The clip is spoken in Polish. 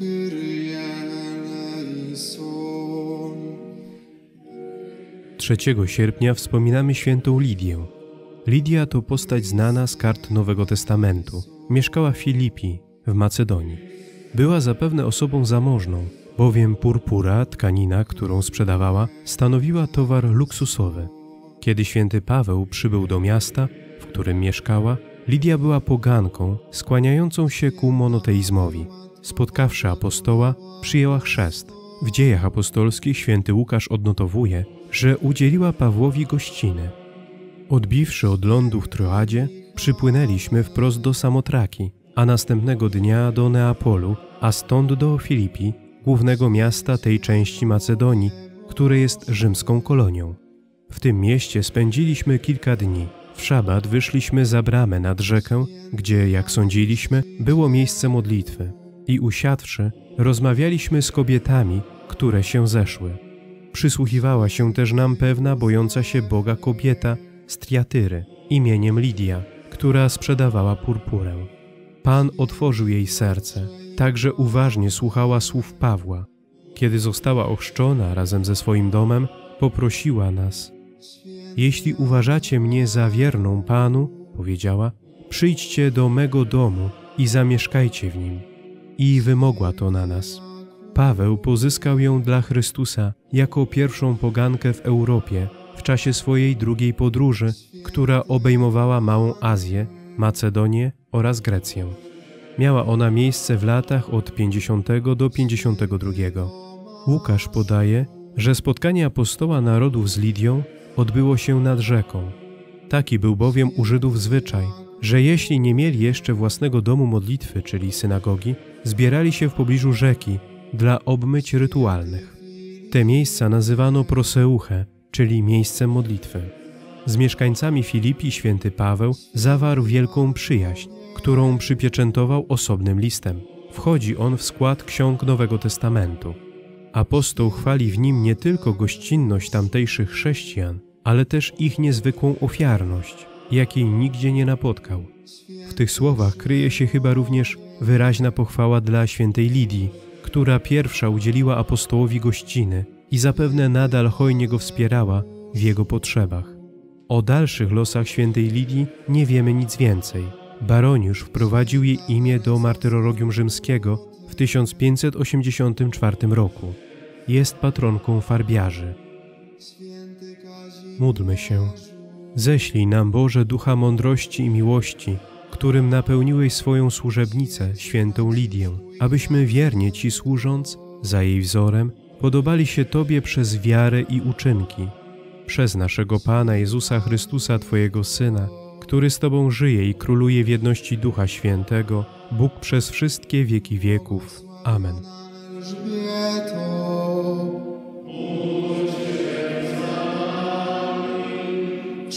Kyrie eleison. 3 sierpnia wspominamy świętą Lidię. Lidia to postać znana z kart Nowego Testamentu. Mieszkała w Filipi, w Macedonii. Była zapewne osobą zamożną, bowiem purpura, tkanina, którą sprzedawała, stanowiła towar luksusowy. Kiedy święty Paweł przybył do miasta, w którym mieszkała, Lidia była poganką skłaniającą się ku monoteizmowi. Spotkawszy apostoła, przyjęła chrzest. W dziejach apostolskich święty Łukasz odnotowuje, że udzieliła Pawłowi gościny. Odbiwszy od lądu w Troadzie, przypłynęliśmy wprost do Samotraki, a następnego dnia do Neapolu, a stąd do Filipi, głównego miasta tej części Macedonii, które jest rzymską kolonią. W tym mieście spędziliśmy kilka dni. W szabat wyszliśmy za bramę nad rzekę, gdzie, jak sądziliśmy, było miejsce modlitwy. I usiadłszy, rozmawialiśmy z kobietami, które się zeszły. Przysłuchiwała się też nam pewna bojąca się Boga kobieta z Triatyry imieniem Lidia, która sprzedawała purpurę. Pan otworzył jej serce, także uważnie słuchała słów Pawła. Kiedy została ochrzczona razem ze swoim domem, poprosiła nas: Jeśli uważacie mnie za wierną Panu, powiedziała, przyjdźcie do mego domu i zamieszkajcie w nim. I wymogła to na nas. Paweł pozyskał ją dla Chrystusa jako pierwszą pogankę w Europie w czasie swojej drugiej podróży, która obejmowała Małą Azję, Macedonię oraz Grecję. Miała ona miejsce w latach od 50 do 52. Łukasz podaje, że spotkanie apostoła narodów z Lidią odbyło się nad rzeką. Taki był bowiem u Żydów zwyczaj, że jeśli nie mieli jeszcze własnego domu modlitwy, czyli synagogi, zbierali się w pobliżu rzeki dla obmyć rytualnych. Te miejsca nazywano proseuche, czyli miejscem modlitwy. Z mieszkańcami Filipi święty Paweł zawarł wielką przyjaźń, którą przypieczętował osobnym listem. Wchodzi on w skład ksiąg Nowego Testamentu. Apostoł chwali w nim nie tylko gościnność tamtejszych chrześcijan, ale też ich niezwykłą ofiarność, jakiej nigdzie nie napotkał. W tych słowach kryje się chyba również wyraźna pochwała dla świętej Lidii, która pierwsza udzieliła apostołowi gościny i zapewne nadal hojnie go wspierała w jego potrzebach. O dalszych losach świętej Lidii nie wiemy nic więcej. Baroniusz wprowadził jej imię do martyrologium rzymskiego w 1584 roku. Jest patronką farbiarzy. Módlmy się. Ześlij nam Boże ducha mądrości i miłości, którym napełniłeś swoją służebnicę, świętą Lidię, abyśmy wiernie Ci służąc, za jej wzorem, podobali się Tobie przez wiarę i uczynki, przez naszego Pana Jezusa Chrystusa, Twojego Syna, który z Tobą żyje i króluje w jedności Ducha Świętego, Bóg przez wszystkie wieki wieków. Amen.